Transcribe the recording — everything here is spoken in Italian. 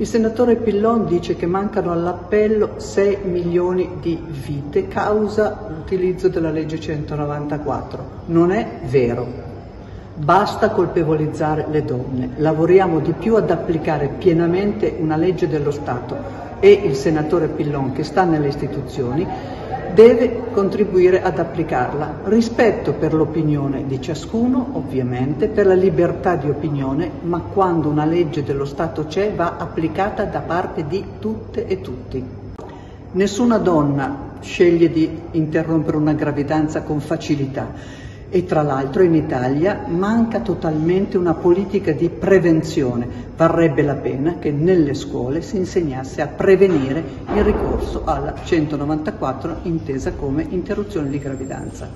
Il senatore Pillon dice che mancano all'appello 6 milioni di vite causa l'utilizzo della legge 194. Non è vero. Basta colpevolizzare le donne, lavoriamo di più ad applicare pienamente una legge dello Stato e il senatore Pillon che sta nelle istituzioni deve contribuire ad applicarla. Rispetto per l'opinione di ciascuno, ovviamente, per la libertà di opinione, ma quando una legge dello Stato c'è va applicata da parte di tutte e tutti. Nessuna donna sceglie di interrompere una gravidanza con facilità e tra l'altro in Italia manca totalmente una politica di prevenzione. Varrebbe la pena che nelle scuole si insegnasse a prevenire il ricorso alla 194 intesa come interruzione di gravidanza.